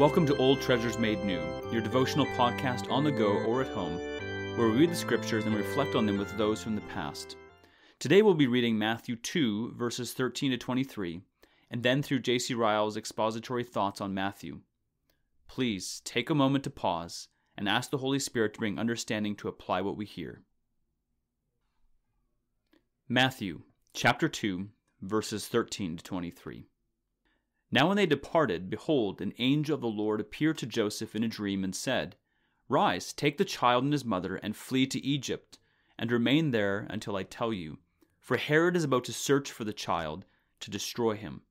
Welcome to Old Treasures Made New, your devotional podcast on the go or at home, where we read the scriptures and reflect on them with those from the past. Today we'll be reading Matthew 2, verses 13 to 23, and then through J.C. Ryle's expository thoughts on Matthew. Please take a moment to pause and ask the Holy Spirit to bring understanding to apply what we hear. Matthew chapter 2, verses 13 to 23. Now when they departed, behold, an angel of the Lord appeared to Joseph in a dream and said, Rise, take the child and his mother, and flee to Egypt, and remain there until I tell you, for Herod is about to search for the child to destroy him.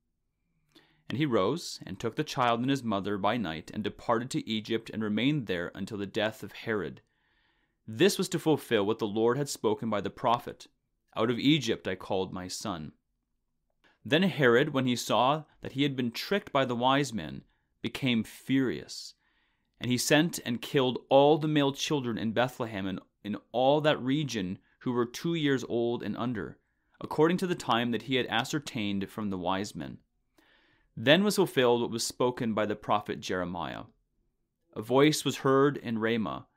And he rose, and took the child and his mother by night, and departed to Egypt, and remained there until the death of Herod. This was to fulfill what the Lord had spoken by the prophet Out of Egypt I called my son. Then Herod, when he saw that he had been tricked by the wise men, became furious. And he sent and killed all the male children in Bethlehem and in all that region who were two years old and under, according to the time that he had ascertained from the wise men. Then was fulfilled what was spoken by the prophet Jeremiah. A voice was heard in Ramah,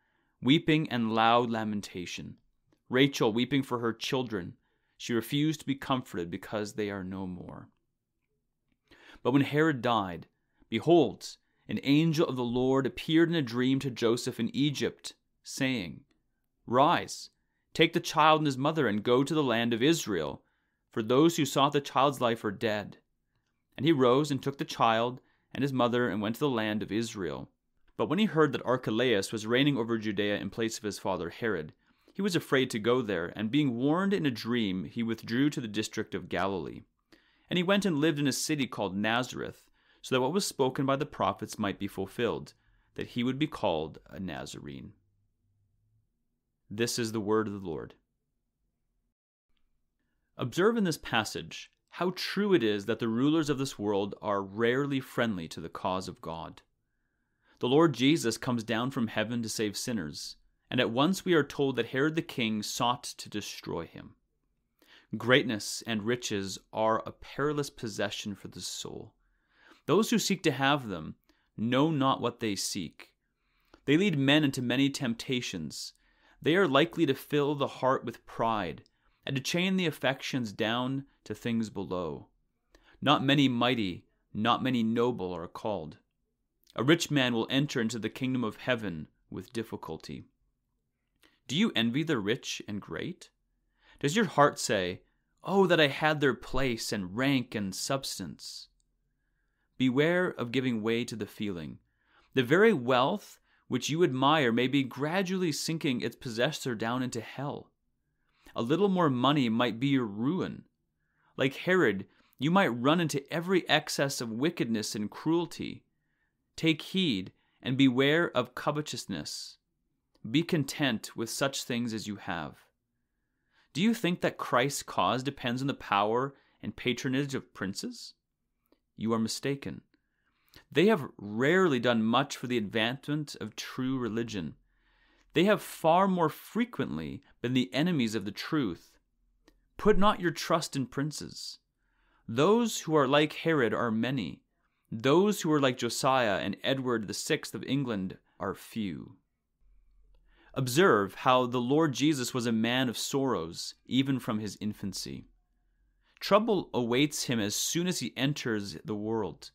weeping and loud lamentation, Rachel weeping for her children she refused to be comforted because they are no more. But when Herod died, behold, an angel of the Lord appeared in a dream to Joseph in Egypt, saying, Rise, take the child and his mother, and go to the land of Israel, for those who sought the child's life are dead. And he rose and took the child and his mother and went to the land of Israel. But when he heard that Archelaus was reigning over Judea in place of his father Herod, he was afraid to go there, and being warned in a dream, he withdrew to the district of Galilee. And he went and lived in a city called Nazareth, so that what was spoken by the prophets might be fulfilled, that he would be called a Nazarene. This is the word of the Lord. Observe in this passage how true it is that the rulers of this world are rarely friendly to the cause of God. The Lord Jesus comes down from heaven to save sinners and at once we are told that Herod the king sought to destroy him. Greatness and riches are a perilous possession for the soul. Those who seek to have them know not what they seek. They lead men into many temptations. They are likely to fill the heart with pride and to chain the affections down to things below. Not many mighty, not many noble are called. A rich man will enter into the kingdom of heaven with difficulty. Do you envy the rich and great? Does your heart say, Oh, that I had their place and rank and substance? Beware of giving way to the feeling. The very wealth which you admire may be gradually sinking its possessor down into hell. A little more money might be your ruin. Like Herod, you might run into every excess of wickedness and cruelty. Take heed and beware of covetousness. Be content with such things as you have. Do you think that Christ's cause depends on the power and patronage of princes? You are mistaken. They have rarely done much for the advancement of true religion. They have far more frequently been the enemies of the truth. Put not your trust in princes. Those who are like Herod are many. Those who are like Josiah and Edward the Sixth of England are few. Observe how the Lord Jesus was a man of sorrows, even from his infancy. Trouble awaits him as soon as he enters the world.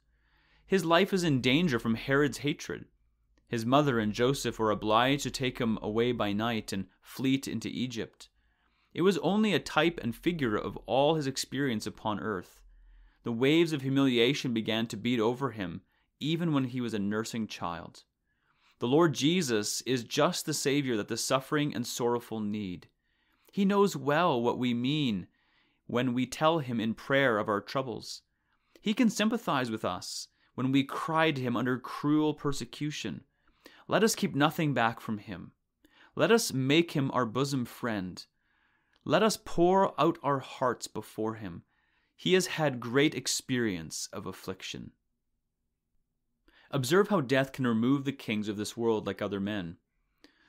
His life is in danger from Herod's hatred. His mother and Joseph were obliged to take him away by night and flee into Egypt. It was only a type and figure of all his experience upon earth. The waves of humiliation began to beat over him, even when he was a nursing child. The Lord Jesus is just the Savior that the suffering and sorrowful need. He knows well what we mean when we tell Him in prayer of our troubles. He can sympathize with us when we cry to Him under cruel persecution. Let us keep nothing back from Him. Let us make Him our bosom friend. Let us pour out our hearts before Him. He has had great experience of affliction. Observe how death can remove the kings of this world like other men.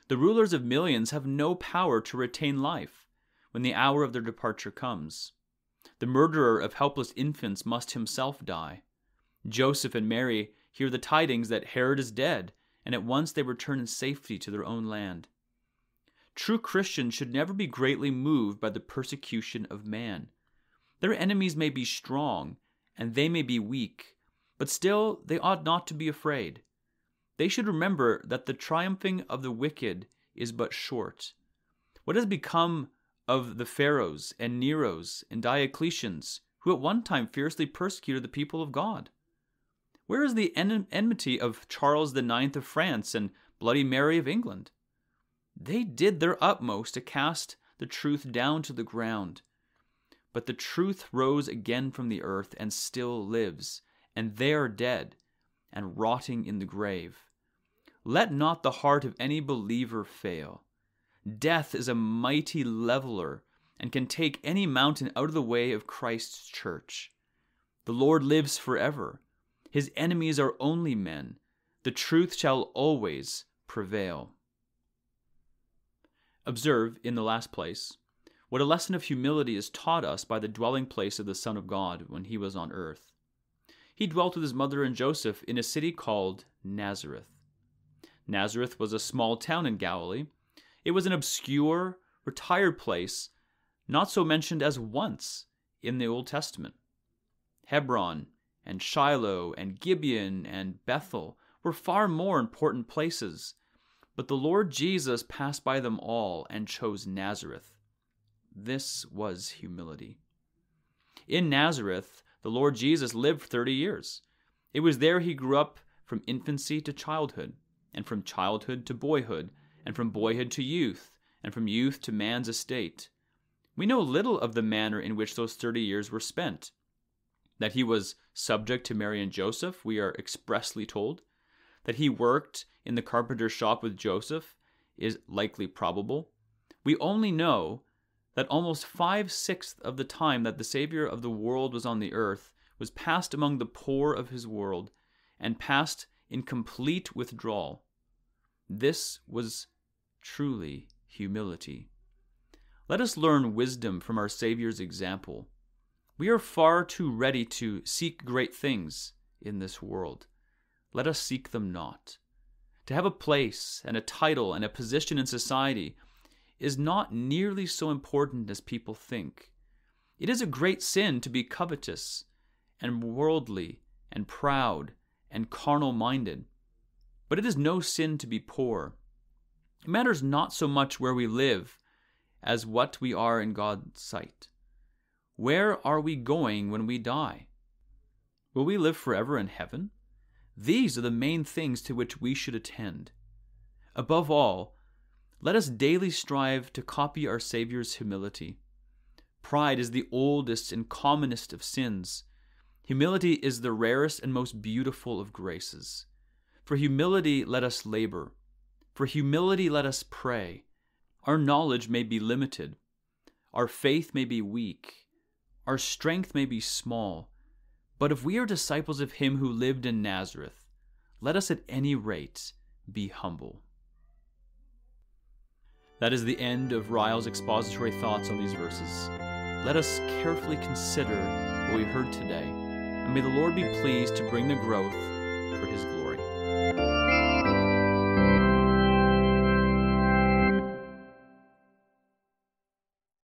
The rulers of millions have no power to retain life when the hour of their departure comes. The murderer of helpless infants must himself die. Joseph and Mary hear the tidings that Herod is dead, and at once they return in safety to their own land. True Christians should never be greatly moved by the persecution of man. Their enemies may be strong, and they may be weak, but still they ought not to be afraid. They should remember that the triumphing of the wicked is but short. What has become of the Pharaohs and Neros and Diocletians, who at one time fiercely persecuted the people of God? Where is the en- enmity of Charles IX of France and Bloody Mary of England? They did their utmost to cast the truth down to the ground. But the truth rose again from the earth and still lives, and they are dead and rotting in the grave. Let not the heart of any believer fail. Death is a mighty leveler and can take any mountain out of the way of Christ's church. The Lord lives forever. His enemies are only men. The truth shall always prevail. Observe, in the last place, what a lesson of humility is taught us by the dwelling place of the Son of God when he was on earth. He dwelt with his mother and Joseph in a city called Nazareth. Nazareth was a small town in Galilee. It was an obscure, retired place, not so mentioned as once in the Old Testament. Hebron and Shiloh and Gibeon and Bethel were far more important places, but the Lord Jesus passed by them all and chose Nazareth. This was humility. In Nazareth, the Lord Jesus lived 30 years. It was there he grew up from infancy to childhood and from childhood to boyhood, and from boyhood to youth, and from youth to man's estate. We know little of the manner in which those thirty years were spent. That he was subject to Mary and Joseph, we are expressly told. That he worked in the carpenter's shop with Joseph is likely probable. We only know that almost five sixths of the time that the Savior of the world was on the earth was passed among the poor of his world, and passed in complete withdrawal. This was truly humility. Let us learn wisdom from our Saviour's example. We are far too ready to seek great things in this world. Let us seek them not. To have a place and a title and a position in society is not nearly so important as people think. It is a great sin to be covetous and worldly and proud and carnal minded. But it is no sin to be poor. It matters not so much where we live as what we are in God's sight. Where are we going when we die? Will we live forever in heaven? These are the main things to which we should attend. Above all, let us daily strive to copy our Saviour's humility. Pride is the oldest and commonest of sins. Humility is the rarest and most beautiful of graces. For humility, let us labor. For humility, let us pray. Our knowledge may be limited. Our faith may be weak. Our strength may be small. But if we are disciples of Him who lived in Nazareth, let us at any rate be humble. That is the end of Ryle's expository thoughts on these verses. Let us carefully consider what we heard today and may the Lord be pleased to bring the growth for his glory.